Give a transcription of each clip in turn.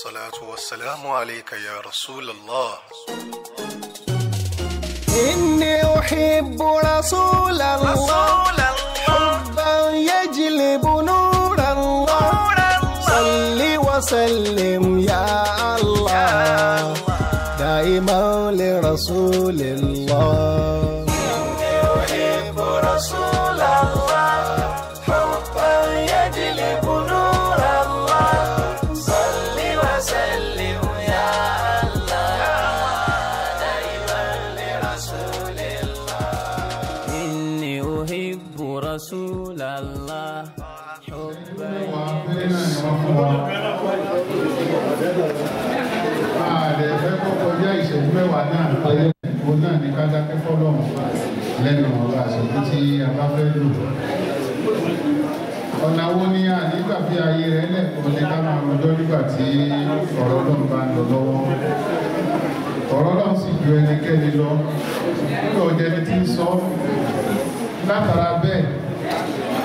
والصلاة والسلام عليك يا رسول الله. إني أحب رسول الله. حبا يجلب نور الله. صل وسلم يا الله. دائما لرسول الله. Mẹ́wàá náà ayé ìbò náà ní ká dákẹ́ fọ́lọ́mù lẹ́nu ọ̀rọ̀ àṣẹjú tí a bá fẹ́ lò. ọ̀nà wo ni a nígbà fi ayé rẹ̀ lẹ́kọ̀ọ́ ní ká máa rojọ́ nígbà tí ọ̀rọ̀ náà bá ń lọ lọ́wọ́. ọ̀rọ̀ náà sì ju ẹnikẹ́ni lọ. Nígbà ọjọ́ ẹni tí ń sọ. Látara bẹ́ẹ̀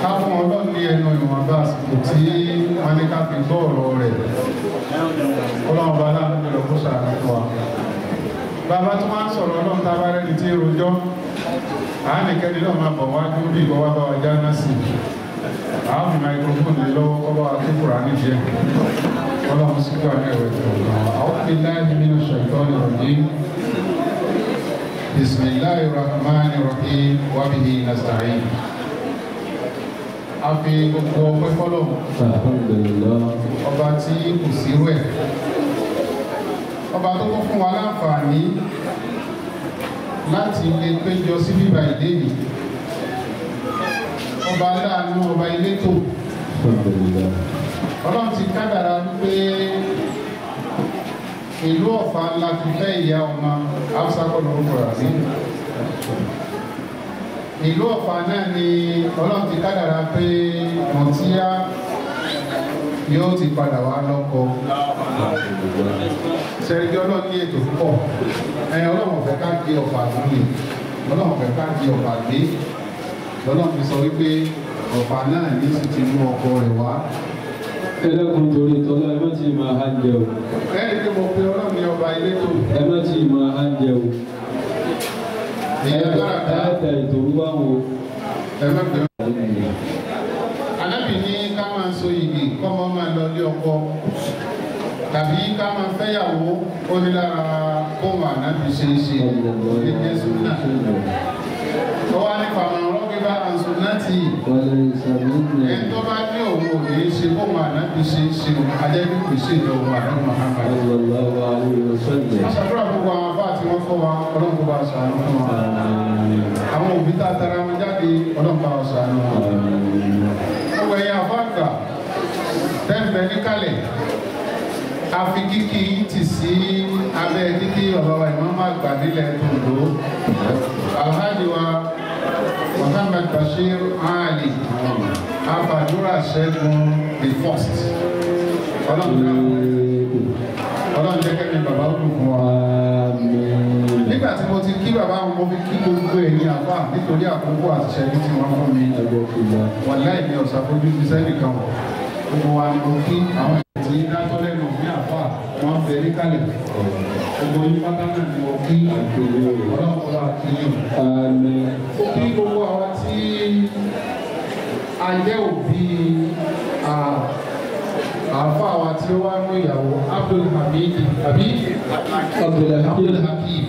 ká fún ọlọ́run ní ẹnu ìwọ̀nba àsìkò tí wọ́n ní ká fi gbọ́ ọ̀rọ̀ rẹ̀. Ọlọ́run bá láàárín sàánú wa bàbá tó máa ń sọ̀rọ̀ ọlọ́run tá a bá rẹ́ni tí rojọ́ àánìkẹ́ni náà máa bọ̀ wájú bí ìbọn wá bá wa já náà sí àwọn fi microphone lè lọ́wọ́ kọ́ bá wa tó kùrà ní díẹ̀. Ọlọ́run sí kúrò ní ẹ̀wẹ̀ tó àwọn fi láàyè nínú ṣẹ̀tọ́ ní ọ̀dí bisimilahi rahman rahim. Wabihi nasta'in. A fi gbogbo ọpẹ́ ọba tí kò sí rẹ̀ ọba tó kún fún wa láǹfààní láti lè péjọ sí bíbá ìdé yìí. Ọba aláàánú ọba elétò ọlọ́run ti kádàrá pé ìlú ọ̀fà ńlá ti fẹ́ ìyá ọmọ abúsákọ̀lù orúkọ rẹ̀ ìlú ọ̀fà náà ni ọlọ́run ti kádàrá pé mọ̀tíyá yóò ti padà wá lọ́kọ sẹ́ríkì ọlọ́run ní ètò púpọ̀? Ẹ̀yìn ọlọ́run fẹ́ ká di ọ̀fà lóye ọlọ́run fẹ́ ká di ọ̀fà gbé lọ́lọ́run fi sọ wípé ọ̀fà náà ní sì ti mú ọkọ rẹ̀ wá. ẹlẹ́kùn torí tọ́lá ẹ má ti máa há jẹ o. Ẹ̀rí pé mo pe ọlọ́run ní ọba ilé tó. Ẹ má ti máa há jẹ o. Lára dá ẹ̀ẹ́dà ètò wíwá wo ẹ̀mẹ́gbẹ́. anábì ní ká máa so igi kọ́mọ máa lọ ilé ọkọ tàbí ká máa fẹ́yàwó ó ní lára bóun ànábì ṣe é ṣe ní jésù náà. ó wá ní fàmà rọ́gíbá àǹsùnátì ẹni tó bá ní òun ò ní ṣe bóun ànábì ṣe é ṣe ajẹ́bí kò ṣe òun àdáhùn Muhammad. aṣàdúrà gbogbo àwọn afá tí wọ́n ọlọ́run kó bá ṣàánú fún wa. àwọn òbí tá a tara wọn jáde ọlọ́run bá ṣàánú wa. ọwọ́ ẹ̀yà àfáàgbà tẹ́ǹbẹ̀ níkàlẹ̀ àfi kíkì tì sí abẹ́ kíkì ọ̀rọ̀ ìmọ̀ọ́mọ́ àgbà nílẹ̀ tòǹdó alhaji wa Muhammad Bashir Ali afàdúrà ṣẹ́gun the first. Ọlọ́run jẹ́ kẹ́mi bàbá ó dùn fún wa. Nígbà tí mo ti kí bàbá wọn mo fi kí gbogbo ẹ̀yin àfà nítorí àkókò àti ṣẹ́jú tí wọ́n fún mi. Wàláì mi ọ̀sà fojú ti sẹ́nìkan. Wọ̀ gbogbo wa ni mo kí àwọn èèyàn tí dátọ́ lẹ́nu ní àfà wọn bẹ ní kálẹ̀ gbogbo yín pátá náà ni mo kí. Ọlọ́run kọ́ wa kí gbogbo àwa tí a jẹ́ òbí àfà wa tí ó wá mú ìyàwó Abdul Hamid àbí? Abdul Hakim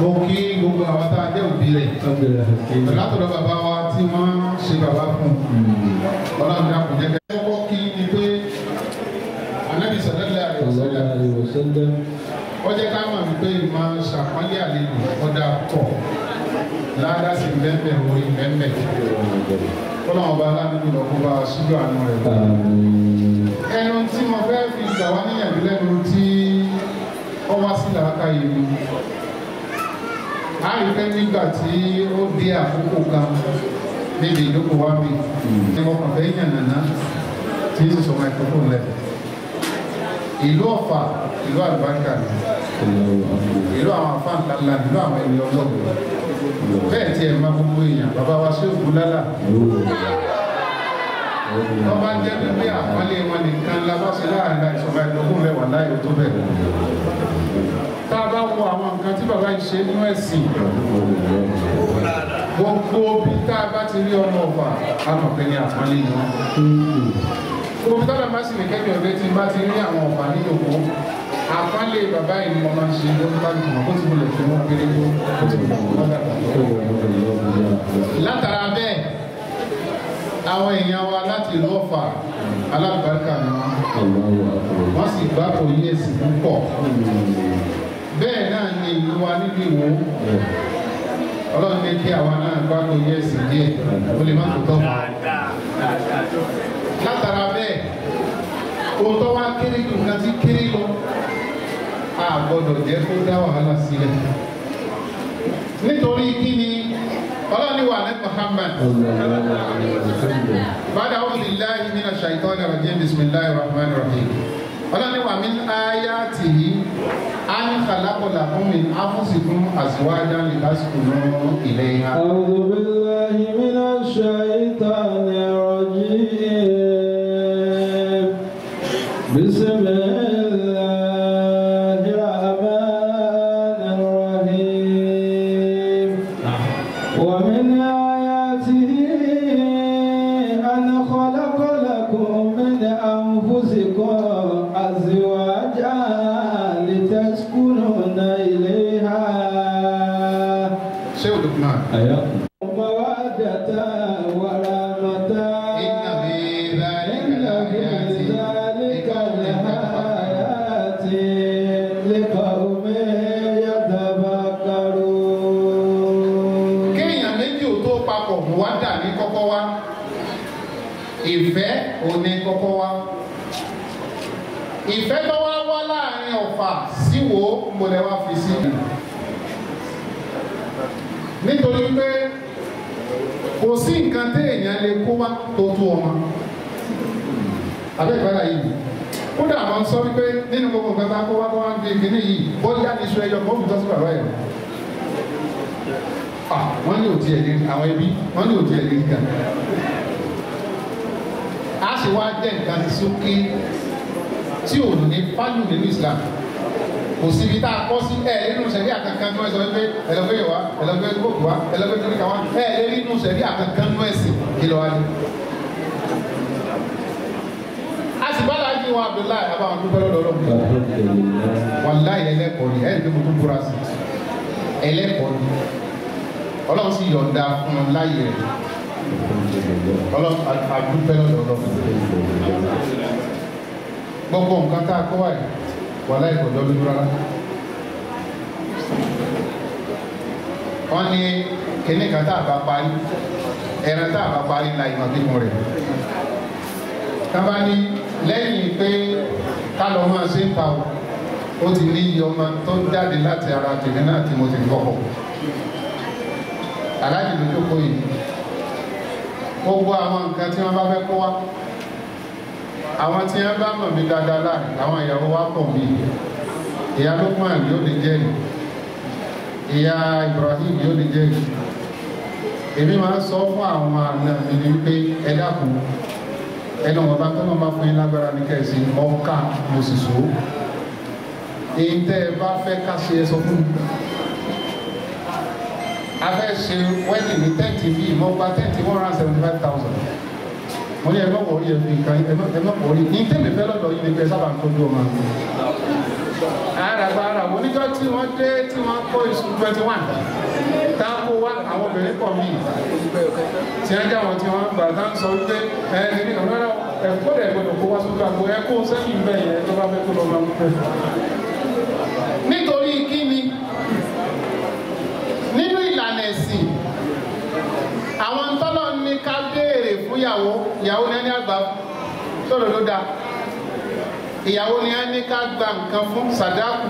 mo kí gbogbo àwọn tá a jẹ́ òbí rẹ̀. Látọ̀dọ̀ bàbá wa tí wọ́n ṣe bàbá fún ọlọ́run dàpọ̀ jẹ́ kẹ́ kọ́kọ́ kí ni pé anabi sallallahu alaihi wasallam ó jẹ́ ká mọ̀ wípé ìmọ̀ ṣàpọ́nlé àlejò ọ̀dà pọ̀ ládàsí bẹ́ẹ̀ orí bẹ́ẹ̀ kọ́lọ́mù ọba aláàbí lọ kó bá ṣíjú àánú rẹ̀ bọ̀. ẹnu tí mo fẹ́ fi gbà níyànjú lẹ́nu tí ó wá sí làákà yìí ni a rí pé nígbà tí ó dé àkókò kan níbi ìdókòwò wa mi ní ọkàn fẹ́ yàn nàná tí ń sọ microphone lẹ̀. ìlú ọ̀fà ìlú àlùbáríkà ni ìlú àwọn afáǹkà ìlú àwọn ẹni ọlọ́gbọ̀n bẹ́ẹ̀ tí ẹ máa gbogbo èèyàn bàbá wa ṣé òkú lálà wọ́n bá jẹ́ pípé àpọ́nlé wọn nìkan labáṣe láàárín láì sọ̀rọ̀ ìdókòwò rẹ̀ wà láì tó bẹ̀rẹ̀. tá a bá wo àwọn nǹkan tí bàbá yìí ṣe nínú ẹ̀sìn gbogbo bí tá a bá ti rí ọmọ ọ̀fà a mọ̀ pé ní àpọ́nlé wọ́n. gbogbo tá a bá sì ní kẹ́kẹ́ ọ̀rẹ́ tí bá ti rí àwọn ọ̀fà ní àpọ́nlé bàbá yìí ni mo máa ń ṣe lórí bá gbìmọ̀ kó ti wọlé fún wọn kéré kó ti wọlé fún wọn dàgbà látara bẹ́ẹ̀ àwọn èèyàn wa láti ìlú ọ̀fà alábàárìkà ni wọ́n. Sì gbàgbọ́ yé èsì púpọ̀. Bẹ́ẹ̀ náà ni ìlú wa níbi ìwò ọlọ́run ní kí àwa náà gbàgbọ́ yé èsì díẹ̀. Ó lè má tó tọ́. Mọ́ látara bẹ́ẹ̀ ohun tó kéré jù nǹkan tí kéré lọ àgbọ́dọ̀ jẹ́ kó dá wàhálà sílẹ̀ nítorí kí ni ọlọ́ni wà ní Muhammad bàdà ọ̀bùnì láàyè nínú ṣàìtọ́ ní ọ̀rọ̀ jẹ́ bisimilayi rahman rahim ọlọ́ni wà mí ayé àti yìí á ní kàlákọ̀lá fún mi áfúsì fún àsìwájà lè lásìkò náà ilé yá. àwọn obìnrin láyé mi náà ṣàìtọ́. Mú wá dà ní kọ́kọ́ wá. Ìfẹ́ ò ní kọ́kọ́ wá. Ìfẹ́ tó wá wá láàárín ọ̀fà síwò mo lè wá fi sí. Nítorí pé kò sí nǹkan téèyàn lè kó wá tó tó ọmọ. Abẹ́ ìbára yìí. Kódà àwọn sọ wípé nínú gbogbo nǹkan tá a kó wá kó wá ń gbé kíní yìí bóyá iṣu ẹyọ kó fi tọ́sí bàbá ah wọ́n ní òtí ẹ̀rí àwọn ẹbí wọ́n ní òtí ẹ̀rí gan a sì wá jẹ́ nǹkan ti sókè tí ò ní fálù nínú Islam. Kò sí ibi tá a kọ́ sí ẹ̀ nínú sẹ̀rí àkankan tó ẹ sọ pé ẹlọ́gbẹ́ yẹn wá ẹlọ́gbẹ́ gbòkú wá ẹlọ́gbẹ́ tó ní ká wá. Ẹ̀ lé nínú sẹ̀rí àkankan tó ẹ̀sìn kí lọ́wọ́ ni. a sì bá láàjì wọn Abdullahi abáwọn dúpẹ́ lọ́dọ̀ ọlọ́run. Wàláì ẹlẹ́kọ̀ọ́ ni tún búra sí ẹlẹ́kọ̀ọ́ ni ọlọ́run sì yọ̀ǹda fún un láyè rẹ̀. Ọlọ́run àdúpẹ́ lọ́dọ̀ gbogbo nǹkan tá a kó wáyé wàláì kọjọ́ lójú rárá. Wọ́n ní kíní kan tá a bá parí ẹran tá a bá parí la ìmọ̀ kíkún rẹ̀. Tábà ní lẹ́yìn pé ká lọ máa ṣe ń ta o ó ti ní iye ọmọ tó jáde láti ara tèmi náà tí mo ti kọ́kọ́ aláàjì ló jókòó yìí. Gbogbo àwọn nǹkan tí wọ́n bá fẹ́ kó wá. Àwọn tí wọ́n bá mọ̀ mí dáadáa láàárín àwọn ìyàwó wa pọ̀ mí ìyá Lukman yóò lè jẹ́rìí ìyá Ibrahim yóò lè jẹ́rìí èmi máa ń sọ fún àwọn àna mi ní pé ẹ dákun. Ẹnu wọn bá tọ́nà bá fún yín lágbára ní kẹ̀sì. Ọkà mo sì so èyí tẹ́ ẹ bá fẹ́ ká ṣe ẹ sọ fún mi a fẹ́ ṣe wedding ní tẹ́ǹtì bíi mo gba tẹ́ǹtì one hundred seventy five thousand. Mo ní ẹ má wọrí ẹ fi nǹkan ẹ má wọrí ní tẹ́lẹ̀ fẹ́ lọ́dọ̀ yìí ni pé sábà ń tọ́jú ọmọ. Mi. àràgbà ara mo níjọ́ tí wọ́n dé tí wọ́n kó iṣu twenty one tá a kó wá àwọn obìnrin pọ̀ mí. Tí wọ́n já wọn tí wọ́n gbà tá a sọ wípé ẹ ẹ ní ọ̀rọ̀ ẹ kó dẹ̀ gbọdọ̀ kó wá sójú àgbo ẹ kó sẹ́yìn bẹ́ẹ̀ yẹn tó bá fẹ́ kó lọ́ọ́ máa ń pẹ́. nítorí kí ni àwọn tọ́lọ̀ ní ká béèrè fún ìyàwó ìyàwó ní ẹni àgbà sọ̀rọ̀ ló dáa. Ìyàwó ní ẹni ká gba nǹkan fún sàdáàkù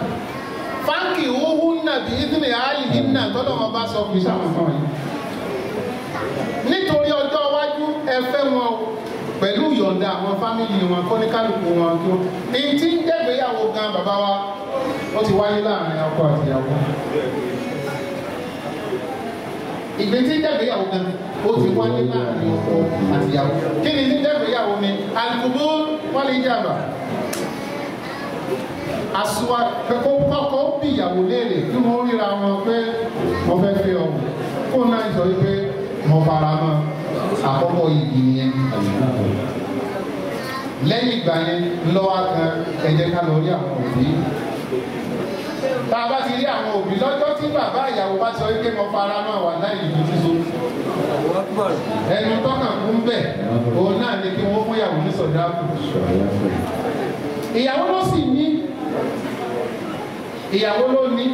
fáńkì wúhú nàbí ìdílé àálìhí nà tọ́lọ̀ wọn bá sọ fún ìṣàwọn yìí nítorí ọjọ́ iwájú ẹ wọn pẹ̀lú ìyọ̀ǹda àwọn fámìlì wọn kọ́níkálùkù wọn kí wọn. Èyí ń dẹ́gbẹ̀yàwó gan bàbá wa ó ti wáyé láàárín ọkọ àti ìyàwó ìgbé tí ń dẹ́gbẹ̀yàwó gan ó ti wáyé láàárín ọkọ àtìyàwó kí ni ní dẹ́gbẹ̀yàwó ni alùpùpù wọ́n lè jàmbá àsùwà kẹ́kọ̀ọ́ kọ́kọ́ bí ìyàwó léèrè kí wọ́n ríra wọn pé mo fẹ́ fẹ́ ọ. Kó náà sọ wípé mo fara mọ́. Àkọ́kọ́ igi nìyẹn lẹ́yìn ìgbà yẹn lọ́wọ́ kan ẹ jẹ́ ká lọ rí àwọn òbí tá a bá ti rí àwọn òbí lọ́jọ́ tí bàbá ìyàwó bá sọ wípé mo fara mọ́ wà láì ìlú síso ẹnu tọ́kàn fún bẹ́ẹ̀ òun náà ni kí wọ́n fún ìyàwó ní sọ̀dáàbù ìyàwó ló sì ní. Ìyàwó ló ní.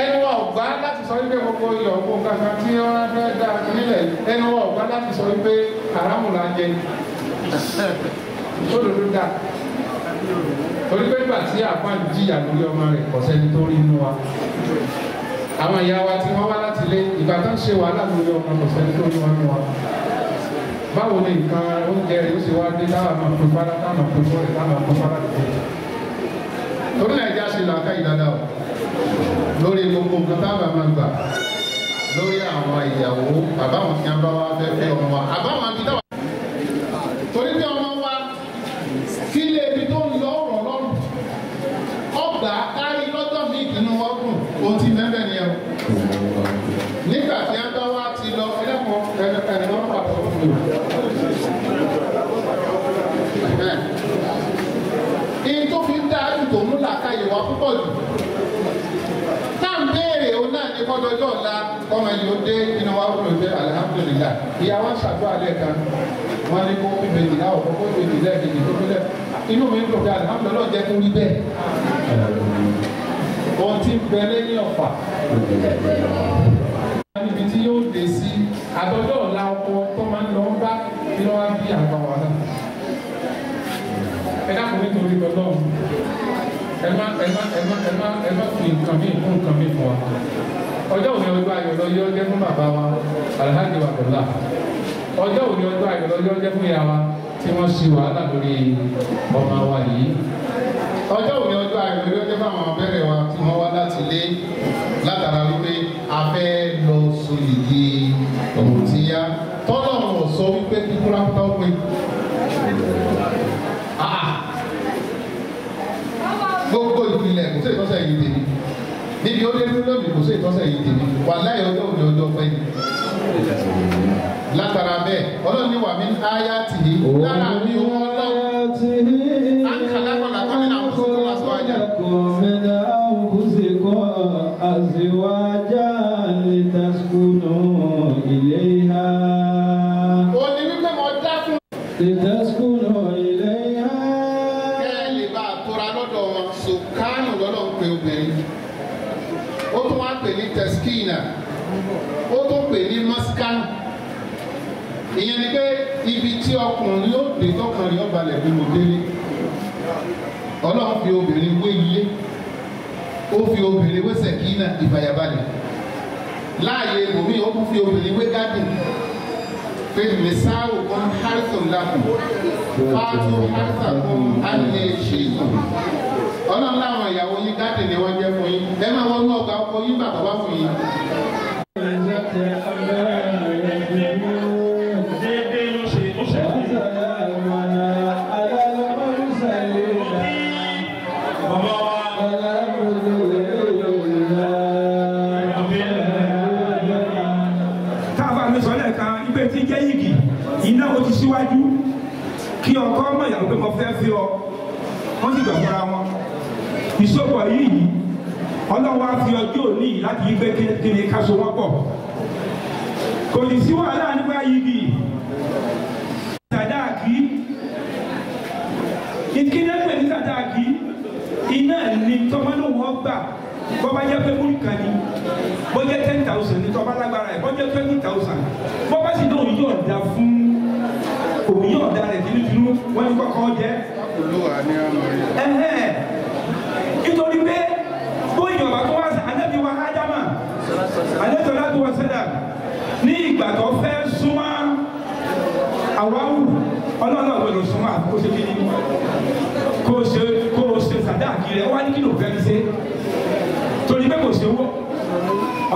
Ẹnu ọ̀gbá láti sọ wípé gbogbo iyọ̀ ọ̀gbọ́n kankan tí wọ́n fẹ́ dá nílẹ̀ ẹnu ọ̀gbá láti sọ wípé haramu la jẹ. Sódodo dá torí pé nígbà tí àpá jìyà lórí ọmọ rẹ̀ kò sẹ́ni tó rí inú wa. Àwọn ìyá wa tí wọ́n wá láti lé ìgbà tó ń ṣe wàhálà lórí ọmọ kò sẹ́ni tó rí wọn nú wa. Báwo ni nǹkan oúnjẹ rẹ̀ ó ṣe wá dé táwọn máa pè fara táwọn máa pè fọ́ọ̀rẹ̀ táwọn máa pè fara dìde torí nàìjíríà ṣe làákà ìdáná o. Lórí gbogbo nǹkan táwọn máa gbà lórí àwọn ìyàwó àbáwọn wá fẹ́ fẹ́ ọmọ wa ní kọ́dọ̀jọ́ ọ̀la kọ́mọ yìí ó dé inú wa wúlò pé alihamudulilayi ìyàwó ṣàdúrà lẹ́ẹ̀kan wọn ní kó bíbélì náà ọ̀pọ̀ kó bíbélì lẹ́ẹ̀kejì tó fi lẹ̀ inú mi ń dùn pé alihamudulilayi jẹ́ kó rí bẹ́ẹ̀. Ohun tí ń bẹ lẹ́yìn ọ̀fà. Níbi tí yóò dé sí àtọ́jọ́ ọ̀la ọkọ tó máa ń lọ bá kí ló wá bí àgbà wà náà? Ẹ dákun nítorí tọ́lọ́run ẹ má ẹ má ẹ má ẹ má ẹ má fi nǹkan mi fún nǹkan mi fún wa ọjọ́ òní ọjọ́ ayọ̀ lọ́jọ́ jẹ́ fún bàbá wa alhaji dọ̀là ọjọ́ òní ọjọ́ ayọ̀ lọ́jọ́ jẹ́ fún ìyá wa tí wọ́n ṣe wàhálà lórí ọmọ wa yìí? Ọjọ́ òní ọjọ́ ayọ̀ lọ́jọ́ jẹ́ fún àwọn abẹ́rẹ́ wa tí wọ́n wá láti lé látara wípé a fẹ́ lọ sóyè ọ̀mùtíyá tọ́lọ́run ò sọ wípé kíkúrá tó pé gbogbo ìpìlẹ̀ kò sí ìtọ́sẹ̀ yìí tèmi níbi ó dé dúró lónìí kò sí ìtọ́sẹ̀ yìí tèmi. Wà láyé ọjọ́ òní ọjọ́ pẹ́ látara bẹ́ẹ̀ ọlọ́run ní wà mí áyá tì í lára mi wọ́n lọ́wọ́ á ń kàlá kọ́lá kọ́ nínú àwọn kókó máa sọ ajá. Fi obìnrin wé ilé ó fi obìnrin wé sẹ̀kínà ìfàyàbalẹ̀. Láàyè ibòmíì ó tún fi obìnrin wé gádùn pé mẹsáàrù kan harrison lakùn fáàtú harrison kan ánìyẹ ṣètò ọlọ́run láwọn ìyàwó yín gádùn ni wọ́n jẹ́ fún yín. Ẹ máa wọnú ọgbà ọkọ yín bàbá wá fún yín. Kí ọkọ ọmọ ìyàwó pé mo fẹ́ fi ọ. Wọ́n sì gbà fúnra wọn. Ìsopọ̀ yìí ọlọ́wọ́ á fi ọjọ́ òní yìí láti yí pé kíni ká so wọ́n pọ̀ kò ní sí wàhálà nípa yìgì sàdáàkì. Ìkíni pè ní sàdáàkì. Iná ní tọ́mọ́nù wọn gbà. Bọ́bá jẹ́ pé múlù kan ní bọ́jẹ́ ten thousand ní tọ́ba lágbára ẹ̀ bọ́jẹ́ twenty thousand. Bọ́bá sì ní òun yóò da fún òun yóò da rẹ̀ tinútinú wọ́n ní kọ́kọ́ jẹ́. Olúwa ní àmọ́ yìí. ẹ̀hẹ́n. Nítorí pé bóyá ọba tó wá sí anábì wa ádámà alẹ́tọ̀lá tó wá sẹ́dà ní ìgbà tó fẹ́ súnmọ́ àwáwù ọlọ́run ọ̀gbọ̀dọ̀ súnmọ́ àkókò ṣe kí ni? Kó o ṣe kó o ṣe sàdáàkì rẹ̀. Wá ní kí ló fẹ́ fi ṣe? Torí pé kò ṣe wọ́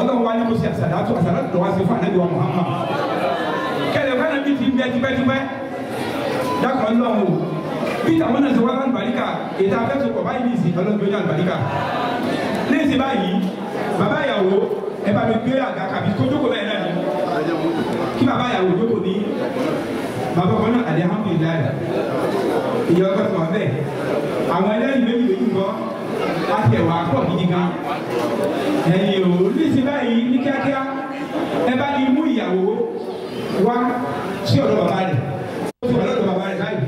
ọlọ́run wá ní kó ṣe àsàdátù àsàdátù tó wá sí fún anábì wa Muhammad. Ti ń bẹ tipẹ́tipẹ́ dákọ̀ lọ́wọ́ bí tàwọn náà ti wá lálùbáríkà ètò afẹ́sọ̀kọ̀ báyìí ní ìsìn ọlọ́gbẹ́ ní àlùbáríkà. Ní ìsìn báyìí bàbá ìyàwó ẹ bá mi gbé àga kàbí tó jókòó bẹ́ẹ̀ náà kí bàbá ìyàwó jókòó ní? Bàbá kan náà alihamudulilayi ìyàwó kan tó wà bẹ́ẹ̀. Àwọn ẹlẹ́yìn méjì méjì gbọ́. Àti ẹ̀wà pọ̀ gidi gan ẹ̀yìn o ní ìsìn báyìí ní kíákíá ẹ bá ní mú ìyàwó wá sí ọ̀dọ̀ bàbá rẹ̀ ó sì wà lọ́dọ̀ bàbá rẹ̀ báyìí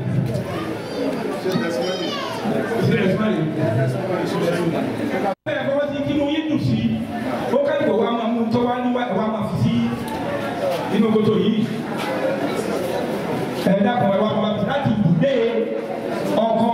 bẹ́ẹ̀ bọ́ sí kí ló yín dùn sí ó ká ìgbọ̀ wa máa mú tọ́ wá ní wa máa fi sí inú kótó yìí ẹ̀ dàpọ̀ ẹ̀ wá máa fi láti ìdílé ọkọ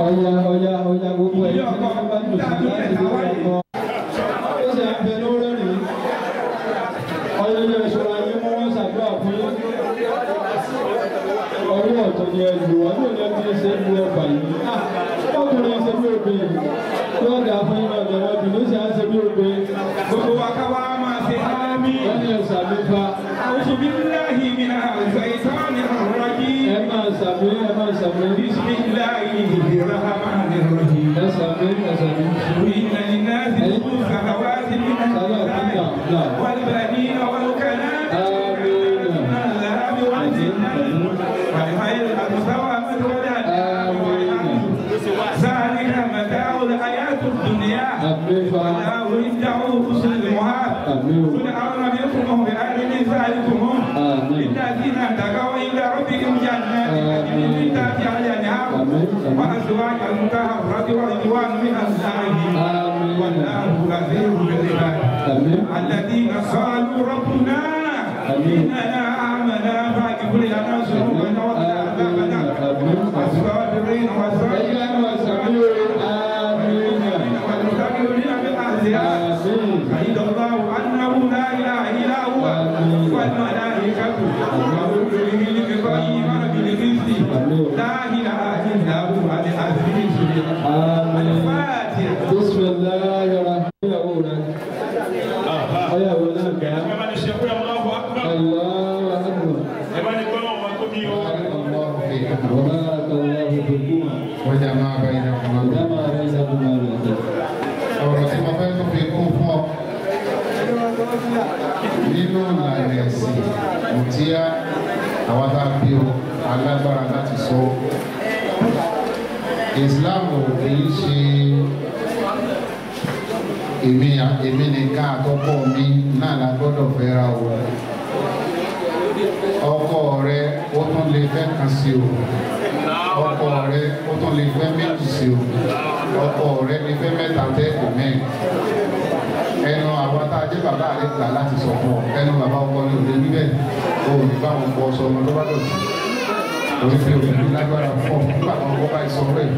الذين قالوا ربنا. إننا آمنا فاغفر لنا ذنوبنا وقنا عذابنا آمين. والصابرين. وجمع بينكما وجمع بينكما بالخير. ọ̀rọ̀ tí mo fẹ́ tó fi kún fún ọ nínú ìlànà ẹ̀sìn mùtíá àwọn tá a bí o alágbára láti sọ Islam ò kì í ṣe èmi èmi nìkan àtọkọ mi náà la gbọ́dọ̀ fẹ́ra o ọkọ rẹ ó tún lè fẹ́ kan sí o ọkọ rẹ ó tún lè fẹ́ méjì sí o. Ọkọ rẹ lè fẹ́ mẹ́ta tẹ́ kò mẹ́rin ẹnu àwọn tá a jẹ́ bàbá rẹ gbà láti sọ fún ọ. Ẹnu bàbá ọkọ ní òde níbẹ̀ o ò ní bá wọn bọ ọsọ ọmọ tó bá dọ̀tí. Òun fi òfin lágbára fún ọ. Nígbà tó ń bọ́ báyìí sọ bẹ́ẹ̀